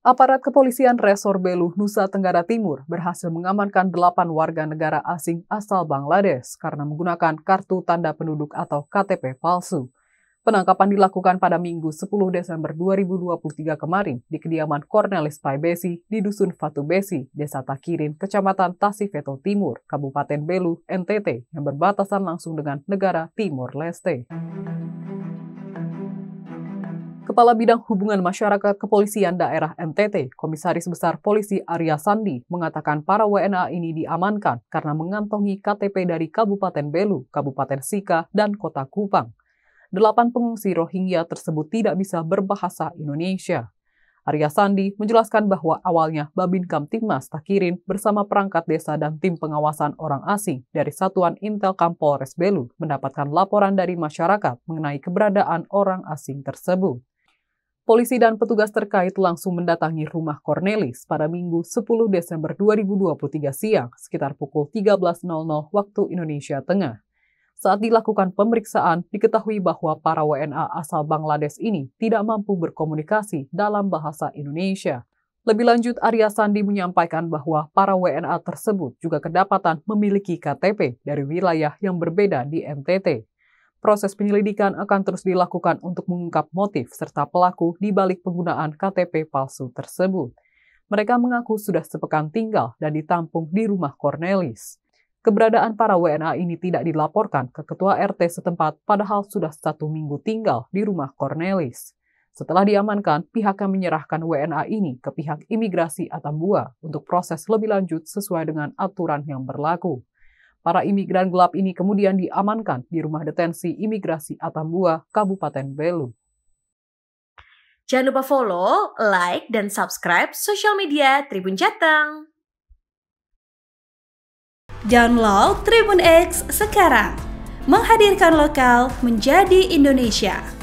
Aparat kepolisian Resor Belu, Nusa Tenggara Timur berhasil mengamankan delapan warga negara asing asal Bangladesh karena menggunakan kartu tanda penduduk atau KTP palsu. Penangkapan dilakukan pada Minggu 10 Desember 2023 kemarin di kediaman Cornelis Pai Besi di Dusun Fatu Besi, Desa Takirin, Kecamatan Tasifeto Timur, Kabupaten Belu, NTT, yang berbatasan langsung dengan negara Timur Leste. Kepala Bidang Hubungan Masyarakat Kepolisian Daerah NTT, Komisaris Besar Polisi Arya Sandi, mengatakan para WNA ini diamankan karena mengantongi KTP dari Kabupaten Belu, Kabupaten Sika, dan Kota Kupang. Delapan pengungsi Rohingya tersebut tidak bisa berbahasa Indonesia. Arya Sandi menjelaskan bahwa awalnya Babin Kamtipmas Takirin bersama perangkat desa dan tim pengawasan orang asing dari Satuan Intel Polres Belu mendapatkan laporan dari masyarakat mengenai keberadaan orang asing tersebut. Polisi dan petugas terkait langsung mendatangi rumah Cornelis pada Minggu 10 Desember 2023 siang sekitar pukul 13.00 waktu Indonesia Tengah. Saat dilakukan pemeriksaan, diketahui bahwa para WNA asal Bangladesh ini tidak mampu berkomunikasi dalam bahasa Indonesia. Lebih lanjut, Arya Sandi menyampaikan bahwa para WNA tersebut juga kedapatan memiliki KTP dari wilayah yang berbeda di NTT. Proses penyelidikan akan terus dilakukan untuk mengungkap motif serta pelaku di balik penggunaan KTP palsu tersebut. Mereka mengaku sudah sepekan tinggal dan ditampung di rumah Cornelis. Keberadaan para WNA ini tidak dilaporkan ke ketua RT setempat padahal sudah satu minggu tinggal di rumah Cornelis. Setelah diamankan, pihaknya menyerahkan WNA ini ke pihak imigrasi Atambua untuk proses lebih lanjut sesuai dengan aturan yang berlaku. Para imigran gelap ini kemudian diamankan di rumah detensi imigrasi Atambua, Kabupaten Belu. Jangan lupa follow, like, dan subscribe sosial media Tribun Jateng. Download Tribun X sekarang. Menghadirkan lokal menjadi Indonesia.